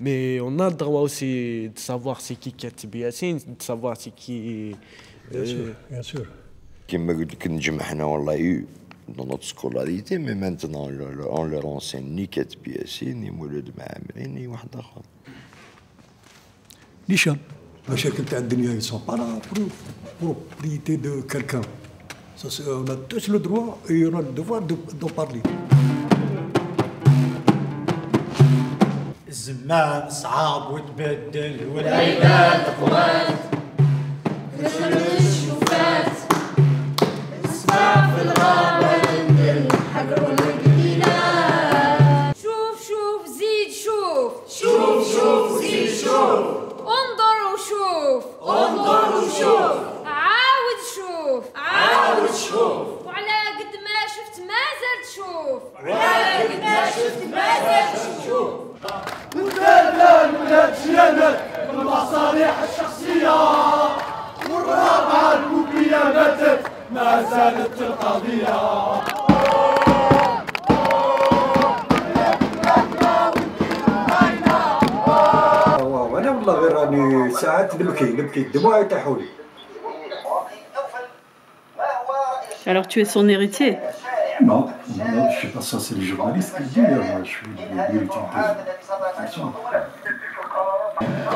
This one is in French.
Mais on a le droit aussi de savoir c'est qui Katib Yassine, de savoir c'est qui. Euh, bien sûr, bien sûr. Comme on l'a eu dans notre scolarité, mais maintenant on leur enseigne ni Katib Yassine, ni Mouloud Mahamri, ni de Nisham. sont pas sont propriété la propriété de quelqu'un. on a tous le droit et on a le devoir d'en parler. زمان صعاب وتبدل والعباد قوات نجمش الشوفات نسمع في الغابة نندل حقروا القبيلة شوف شوف زيد شوف شوف شوف زيد شوف انظر وشوف انظر وشوف عاود شوف عاود شوف وعلى قد ما شفت ما زلت شوف وعلى قد ما شفت ما زلت شوف ما زالت القضية وانا والله غير راني ساعات نبكي نبكي الدموع يطيحوا لي Alors tu es son héritier Non, non je ne sais pas ça, c'est le journaliste qui le dit, je suis l'héritier de